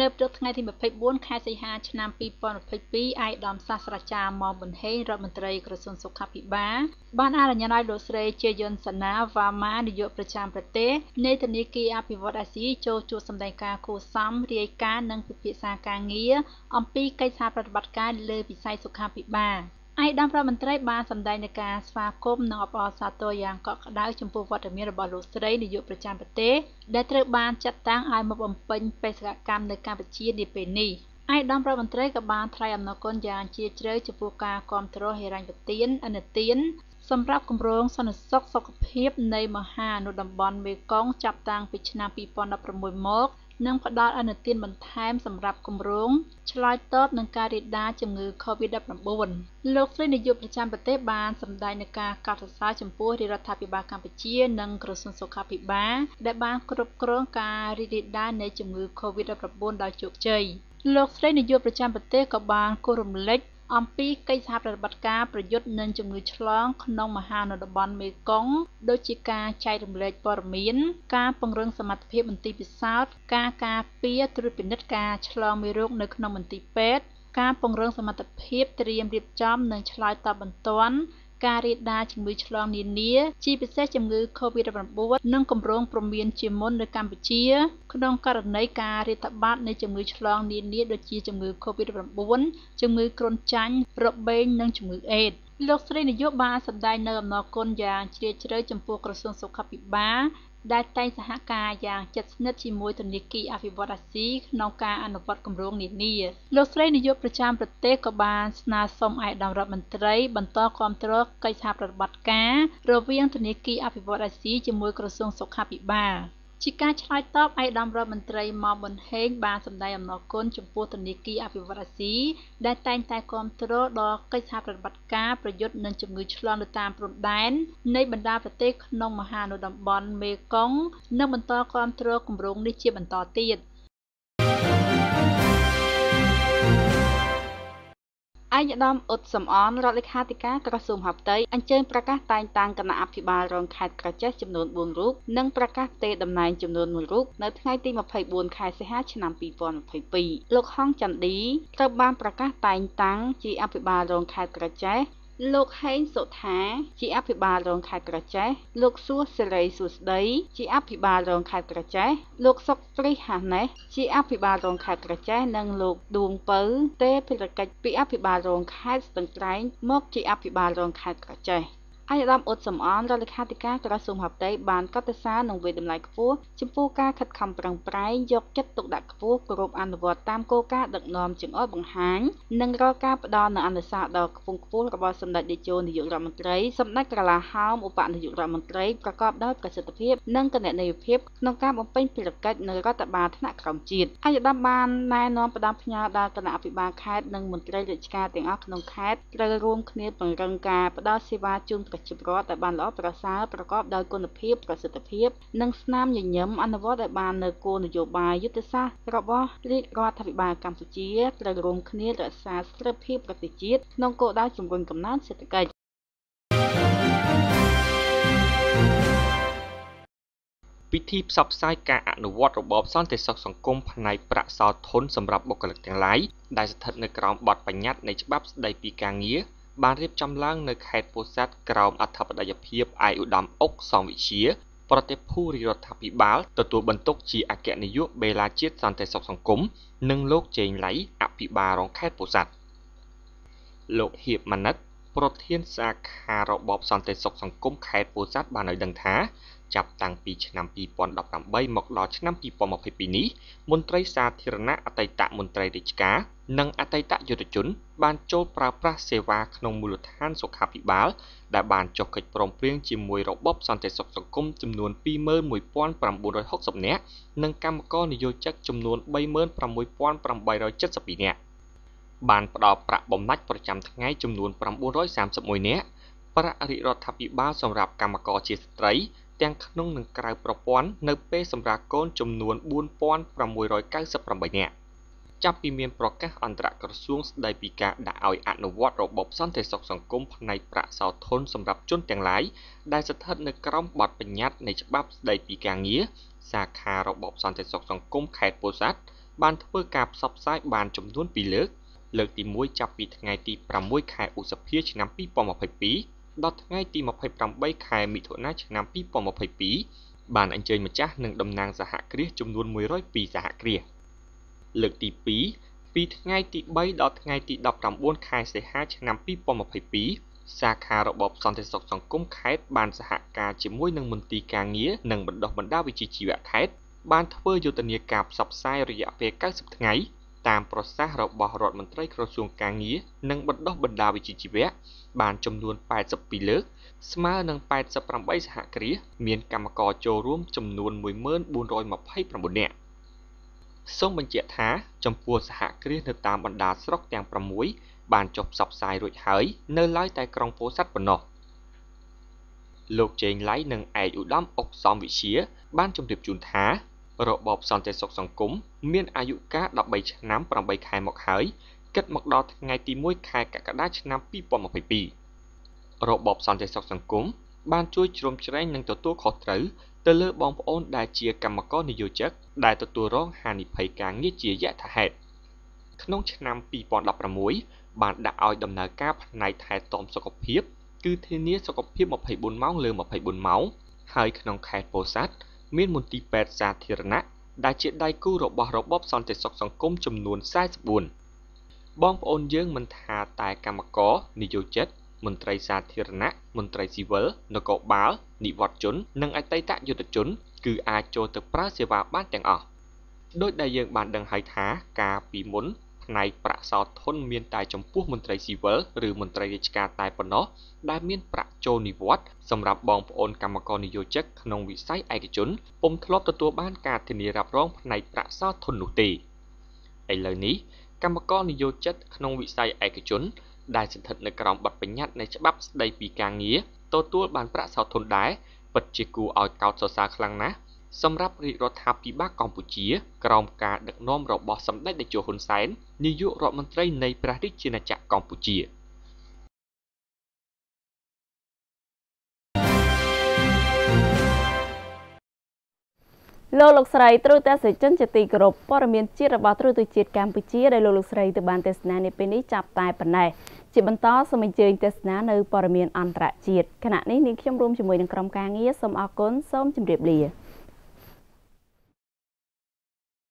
នៅព្រឹកថ្ងៃទី24ខែសីហាឆ្នាំ2022ឯកឧត្តមសាស្ត្រាចារ្យម៉ប៊ុនហេងរដ្ឋមន្ត្រីក្រសួងសុខាភិបាលបានអនុញ្ញាតឲ្យលោកស្រីជាយុនសាណាវ៉ាម៉ានាយកប្រចាំប្រទេសនៃធនាគារអភិវឌ្ឍអាស៊ីចូលជួបសម្ដែងការគួសមរាយការណ៍និងពិភាក្សាការងារអំពីកិច្ចសហប្រតិបត្តិការលើវិស័យសុខាភិបាល ឯកឧត្តមរដ្ឋមន្ត្រីបានសម្ដែងនឹងការស្វាគមន៍និងអបអរសាទរយ៉ាងកក់ក្ដៅចំពោះវត្តមានរបស់លោកស្រីនាយកប្រចាំប្រទេសដែលត្រូវបានចាត់តាំងឲ្យមកបំពេញបេសកកម្មនៅកម្ពុជានាពេលនេះឯកឧត្តមរដ្ឋមន្ត្រីក៏បានថ្លែងអំណរគុណយ៉ាងជ្រាលជ្រៅចំពោះការគ្រប់គ្រងហិរញ្ញប្បទានឥណទានសម្រាប់គម្រោងសន្តិសុខសុខភាពនៃមហាអនុតំបន់មេគង្គចាប់តាំងពីឆ្នាំ2016មក និងផ្ដល់អនុទានបន្ថែមសម្រាប់គម្រោងឆ្លើយតបនឹងការរាលដាលជំងឺ Covid-19 លោកស្រីនាយកប្រចាំប្រទេសបានសម្ដែងនឹងការកោតសរសើរចំពោះរាជរដ្ឋាភិបាលកម្ពុជា និងក្រសួងសុខាភិបាលដែលបានគ្រប់គ្រងការរីករាលដាលនៃជំងឺ Covid-19 ដោយជោគជ័យលោកស្រីនាយកប្រចាំប្រទេសក៏បានគោះរំលឹក អំពីកិច្ចសហប្រតិបត្តិការប្រយុទ្ធនឹងជំងឺឆ្លងក្នុងមហានតំបន់មេគង្គដូចជាការចែករំលែកព័ត៌មាន ការពង្រឹងសមត្ថភាពមន្ទីរពិសោធន៍ការការពារត្រួតពិនិត្យការឆ្លងមេរោគនៅក្នុងមន្ទីរពេទ្យការពង្រឹងសមត្ថភាពត្រៀមរៀបចំនិងឆ្លើយតបបន្ទាន់ ការរាលដាលជំងឺឆ្លងនានាជាពិសេសជំងឺ Covid-19 និងគម្រោងព្រមានជាមុននៅកម្ពុជា ក្នុងករណីការរាតត្បាតនៃជំងឺឆ្លងនានាដូចជាជំងឺ Covid-19 ជំងឺគ្រុនចាញ់របេងនិងជំងឺអេដស៍លោកស្រីនាយកបានសម្ដែងនៅអំណរគុណយ៉ាងជ្រាលជ្រៅចំពោះក្រសួងសុខាភិបាល ដែលតែងសហការយ៉ាងជិតស្និទ្ធជាមួយធនាគារអភិវឌ្ឍន៍អាស៊ីក្នុងការអនុវត្តគម្រោងនានាលោកស្រីនាយកប្រចាំប្រទេសក៏បានស្នើសុំឯកឧត្តមរដ្ឋមន្ត្រី បន្តគាំទ្រកិច្ចសហប្រតិបត្តិការរវាងធនាគារអភិវឌ្ឍន៍អាស៊ីជាមួយក្រសួងសុខាភិបាល ជាការឆ្លើយតបឯកឧត្តមរដ្ឋមន្ត្រីម៉ប៊ុនហេងបានសម្ដែងអំណរគុណចំពោះធនាគារអភិវឌ្ឍន៍អាស៊ីដែលតែងតែគាំទ្រដល់កិច្ចសហប្រតិបត្តិការប្រយុទ្ធនឹងជំងឺឆ្លងនៅតាមព្រំដែននៃបណ្ដាប្រទេសក្នុងមហានតំបន់មេគង្គនិងបន្តគាំទ្រគម្រោងនេះជាបន្តទៀត។ ឯកឧត្តមអ៊ុតសំអនរដ្ឋលេខាធិការក្រសួងមហាផ្ទៃអញ្ជើញប្រកាសតែងតាំងគណៈអភិបាលរងខេត្តក្រចេះចំនួន4រូបនិងប្រកាសផ្ទេរតំណែងចំនួន1រូបនៅថ្ងៃទី24ខែសីហាឆ្នាំ2022លោកហងចន្ទឌីត្រូវបានប្រកាសតែងតាំងជាអភិបាលរងខេត្តក្រចេះ លោកហេងសុថា ជាអភិបាលរងខេត្តក្រចេះលោកសួសសេរីសួស្ដីជាអភិបាលរងខេត្តក្រចេះលោកសុកព្រីហាណេះជាអភិបាលរងខេត្តក្រចេះនិងលោកឌួងពៅទេភារកិច្ចពីអភិបាលរងខេត្តស្ទឹងត្រែងមកជាអភិបាលរងខេត្តក្រចេះ។ អាយដាមអ៊ុតសំអនរដ្ឋលេខាធិការក្រសួងមហាផ្ទៃបានកត់ត្រានិងវិតម្លៃខ្ពស់ចំពោះការខិតខំប្រឹងប្រែងយកចិត្តទុកដាក់ខ្ពស់គោរពអនុវត្តតាមគោលការណ៍ដឹកនាំចង្អុលបង្ហាញនិងរាល់ការផ្ដល់នូវអនុសាសន៍ដ៏ខ្ពង់ខ្ពស់របស់សម្ដេចតេជោនាយករដ្ឋមន្ត្រីសម្ដេចក្រឡាហោមឧបនាយករដ្ឋមន្ត្រីប្រកបដោយប្រសិទ្ធភាពនិងគណនេយ្យភាពក្នុងការបំពេញភារកិច្ចនៅរដ្ឋបាលថ្នាក់ក្រោមជាតិអាយដាមបានណែនាំផ្ដាំផ្ញើដល់គណៈអភិបាលខេត្តនិងមន្ត្រីរាជការទាំងអស់ក្នុងខេត្តត្រូវរួមគ្នាពង្រឹងការផ្ដល់សេវាជូនប្រជាពលរដ្ឋដែលបានល្អប្រសើរប្រកបដោយគុណភាពប្រសិទ្ធភាព និងស្នាមញញឹមអនុវត្តឲ្យបាននៅគោលនយោបាយយុទ្ធសាស្ត្ររបស់រាជរដ្ឋាភិបាលកម្ពុជាត្រូវរួមគ្នារក្សាស្ថិរភាពប្រទេសជាតិក្នុងគោលដៅជំរុញកំណើនសេដ្ឋកិច្ចពិធីផ្សព្វផ្សាយការអនុវត្តរបបសន្តិសុខសង្គមផ្នែកប្រាក់សោធនសម្រាប់បុគ្គលិកទាំងឡាយដែលស្ថិតនៅក្រោមបទបញ្ញត្តិនៃច្បាប់ស្តីពីការងារ បានរៀបចំឡើងនៅខេត្តពោធិ៍សាត់ក្រោមអធិបតីភាពឯកឧត្តមអុកសំវិជាប្រតិភូរាជរដ្ឋាភិបាលទទួលបន្ទុកជាអគ្គនាយកបេឡាជាតិសន្តិសុខសង្គមនិងលោកជេងលៃអភិបាលរងខេត្តពោធិ៍សាត់លោកហៀបម៉ាណិតប្រធានសាខារបបសន្តិសុខសង្គមខេត្តពោធិ៍សាត់បានឲ្យដឹងថា ចាប់តាំងពីឆ្នាំ2018មកដល់ឆ្នាំ2022នេះមន្ត្រីសាធារណៈអតីតមន្ត្រីរាជការនិងអតីតយុទ្ធជន បានចូលប្រើប្រាស់សេវាក្នុងមូលដ្ឋានសុខាភិបាល ដែលបានចុះកិច្ចព្រមព្រៀងជាមួយរបបសន្តិសុខសង្គមចំនួន21960នាក់និងកម្មករនិយោជិតចំនួន36872នាក់បានផ្ដល់ប្រាក់បំណាច់ប្រចាំថ្ងៃចំនួន931នាក់ប្រាក់រាជរដ្ឋាភិបាលសម្រាប់កម្មករជាស្ត្រី ទាំងក្នុងនិងក្រៅប្រព័ន្ធនៅពេលសម្រាប់កូនចំនួន4698នាក់ចាប់ពីមានប្រកាសអន្តរក្រសួងស្តីពីការដាក់ឲ្យអនុវត្តរបបសន្តិសុខសង្គមផ្នែកប្រាក់សោធនសម្រាប់ជនទាំងឡាយដែលស្ថិតនៅក្រោមបទបញ្ញត្តិនៃច្បាប់ស្តីពីការងារសាខារបបសន្តិសុខសង្គមខេត្តពោធិ៍សាត់បានធ្វើការផ្សព្វផ្សាយបានចំនួន2លើក លើកទី1ចាប់ពីថ្ងៃទី6ខែឧសភាឆ្នាំ2022 ដល់ថ្ងៃទី28ខែមិថុនាឆ្នាំ2022បានអញ្ជើញម្ចាស់និងតំណាងសហគ្រាសចំនួន102សហគ្រាសលើកទី2ពីថ្ងៃទី3ដល់ថ្ងៃទី19ខែសីហាឆ្នាំ2022សាខារបបសន្តិសុខសង្គមខេត្តបានសហការជាមួយនឹងមន្ទីរការងារនិងបណ្ដុះបណ្ដាលវិជ្ជាជីវៈខេត្តបានធ្វើយុទ្ធនាការផ្សព្វផ្សាយរយៈពេល90ថ្ងៃ តាមប្រសាសន៍របស់រដ្ឋមន្ត្រីក្រសួងកាងារនិងបណ្ដុះបណ្ដាលវិជ្ជាជីវៈបានចំនួន82លើក ស្មើនឹង88សហគ្រាសមានកម្មករចូលរួមចំនួន14429នាក់សូមបញ្ជាក់ថាចំពោះសហគ្រាសនៅតាមបណ្ដាស្រុកទាំង6បានចុះផ្សព្វផ្សាយរួចហើយនៅឡើយតែក្រុងពោធិ៍សាត់ប៉ុណ្ណោះលោកជេងឡៃនិងឯកឧត្តមអុកសំវិជា បានជម្រាបជូនថា របបសន្តិសុខសង្គមមានអាយុកាល13ឆ្នាំ8ខែមកហើយគិតមកដល់ថ្ងៃទី1ខែកក្កដាឆ្នាំ2022របបសន្តិសុខសង្គមបានជួយជ្រោមជ្រែងនិងទទួលខុសត្រូវទៅលើបងប្អូនដែលជាកម្មករនិយោជិកដែលទទួលរងហានិភ័យការងារជាយថាហេតុក្នុងឆ្នាំ2016បានដាក់ឲ្យដំណើរការផ្នែកថែទាំសុខភាព គឺធានាសុខភាព24ម៉ោងលើ24ម៉ោងហើយក្នុងខេត្តពោធិ៍សាត់ មានមន្ទីរពេទ្យសាធារណៈដែលជាដៃគូរបស់របបសន្តិសុខសង្គមចំនួន44បងប្អូនយើងមិនថាតែកម្មករនិយោជិតមន្ត្រីសាធារណៈមន្ត្រីស៊ីវិលនគរបាលនិវត្តជន និងអតីតយុទ្ធជន គឺអាចចូលទៅប្រើសេវាបានទាំងអស់ដោយដែលយើងបានដឹងហើយថា ការពីមុន ផ្នែកប្រាក់សោធនមានតែចំពោះមន្ត្រីស៊ីវិលឬមន្ត្រីរាជការតែប៉ុណ្ណោះដែលមានប្រាក់ចូលនិវត្តន៍សម្រាប់បងប្អូនកម្មករនិយោជិកក្នុងវិស័យឯកជនពុំធ្លាប់ទទួលបានការធានារ៉ាប់រងផ្នែកប្រាក់សោធននោះទេឥឡូវនេះកម្មករនិយោជិតក្នុងវិស័យឯកជនដែលស្ថិតនៅក្រោមបទបញ្ញត្តិនៃច្បាប់ស្តីពីការងារទទួលបានប្រាក់សោធនដែរពិតជាគួរឲ្យកោតសរសើរខ្លាំងណាស់ សម្រាប់រាជរដ្ឋាភិបាលកម្ពុជា ក្រោមការដឹកនាំរបស់សម្ដេចតេជោហ៊ុនសែននាយករដ្ឋមន្ត្រីនៃព្រះរាជាណាចក្រកម្ពុជាលោកលោកស្រីទ្រុទស្សនិកជនជាទីគោរពព័ត៌មានជាតិរបស់ទ្រុទជាតិកម្ពុជាដែលលោកលោកស្រីទៅបានទស្សនានេះពេលនេះចាប់តែប៉ុណ្ណេះជាបន្តសូមអញ្ជើញទស្សនានៅព័ត៌មានអន្តរជាតិខណៈនេះនាងខ្ញុំរួមជាមួយនឹងក្រុមការងារសូមអរគុណសូមជម្រាបលា